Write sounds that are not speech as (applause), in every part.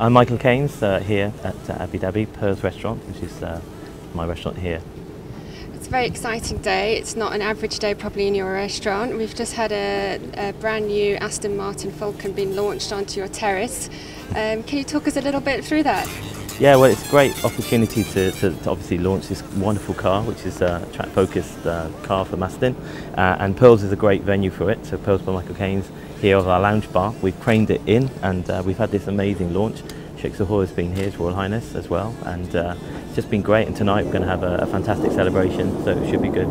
I'm Michael Caines uh, here at uh, Abu Dhabi Pearls Restaurant, which is uh, my restaurant here. It's a very exciting day. It's not an average day probably in your restaurant. We've just had a, a brand new Aston Martin Vulcan being launched onto your terrace. Um, can you talk us a little bit through that? Yeah, well, it's a great opportunity to, to, to obviously launch this wonderful car, which is a track-focused uh, car for Mastin, uh, and Pearls is a great venue for it. So Pearls by Michael Caines here of our lounge bar. We've craned it in, and uh, we've had this amazing launch. Sheikh Zahor has been here, His Royal Highness, as well, and uh, it's just been great. And tonight we're going to have a, a, fantastic celebration, so it should be good.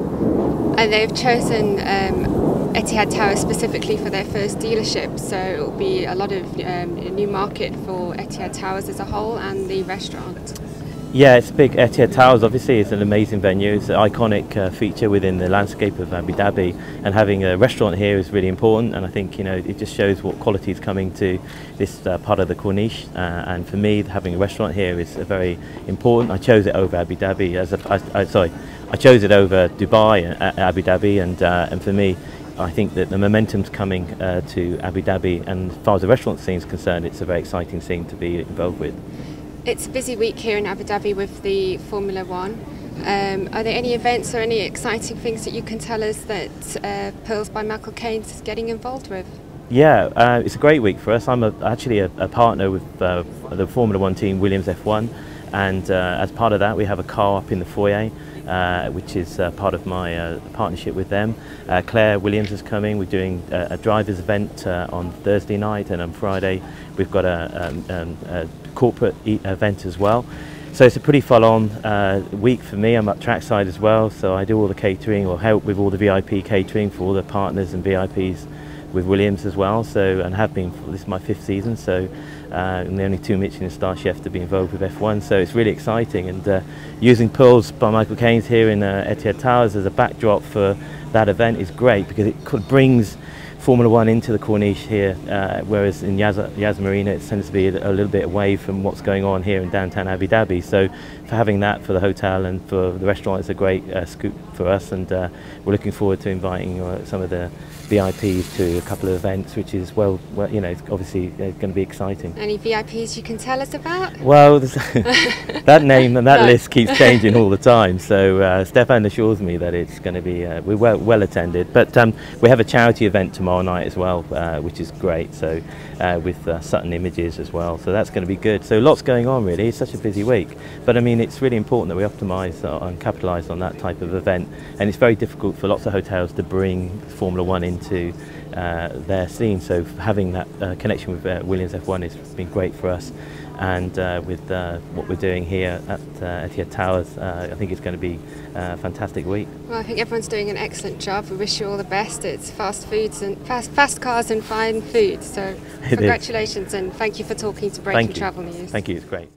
And they've chosen um, Etihad Tower specifically for their first dealership, so it will be a lot of um, new market for Etihad Towers as a whole and the restaurant. Yeah, it's big. Etihad Towers obviously is an amazing venue. It's an iconic uh, feature within the landscape of Abu Dhabi, and having a restaurant here is really important. And I think you know it just shows what quality is coming to this uh, part of the Corniche. Uh, and for me, having a restaurant here is very important. I chose it over Abu Dhabi as a, I, I, sorry, I chose it over Dubai and uh, Abu Dhabi, and uh, and for me. I think that the momentum's coming uh, to Abu Dhabi, and as far as the restaurant scene is concerned, it's a very exciting scene to be involved with. It's a busy week here in Abu Dhabi with the Formula One. Um, are there any events or any exciting things that you can tell us that uh, Pearls by Michael Caines is getting involved with? Yeah, uh, it's a great week for us. I'm a, actually a, a, partner with uh, the Formula One team, Williams F1, and uh, as part of that, we have a car up in the foyer. Uh, which is uh, part of my uh, partnership with them. Uh, Claire Williams is coming. We're doing a, drivers event uh, on Thursday night, and on Friday we've got a, um, um, a corporate e event as well. So it's a pretty full-on uh, week for me. I'm at trackside as well, so I do all the catering or help with all the VIP catering for all the partners and VIPs with Williams as well. So and have been. This is my fifth season, so uh, I'm the only two Michelin star chef to be involved with F1. So it's really exciting. And uh, using Pearls by Michael Caines here in uh, Etihad Towers as a backdrop for that event is great because it brings Formula One into the Corniche here, uh, whereas in Yas, Yas Marina it tends to be a, little bit away from what's going on here in downtown Abu Dhabi. So for having that for the hotel and for the restaurant is a great uh, scoop for us, and uh, we're looking forward to inviting uh, some of the VIPs to a couple of events, which is well, well you know, obviously uh, going to be exciting. Any VIPs you can tell us about? Well, (laughs) that name and that no. list keeps changing all the (laughs) time. So uh, Stefan assures me that it's going to be we're well, well attended, but um, we have a charity event tomorrow tomorrow night as well, uh, which is great. So uh, with uh, Sutton Images as well, so that's going to be good. So lots going on really. It's such a busy week, but I mean it's really important that we optimise and capitalise on that type of event. And it's very difficult for lots of hotels to bring Formula One into uh, their scene. So having that uh, connection with uh, Williams F1 has been great for us and uh, with uh, what we're doing here at uh, Etihad Towers, uh, I think it's going to be a fantastic week. Well, I think everyone's doing an excellent job. We wish you all the best. It's fast foods and fast, fast cars and fine food. So, (laughs) it congratulations is. and thank you for talking to Breaking Travel News. Thank you. It's great.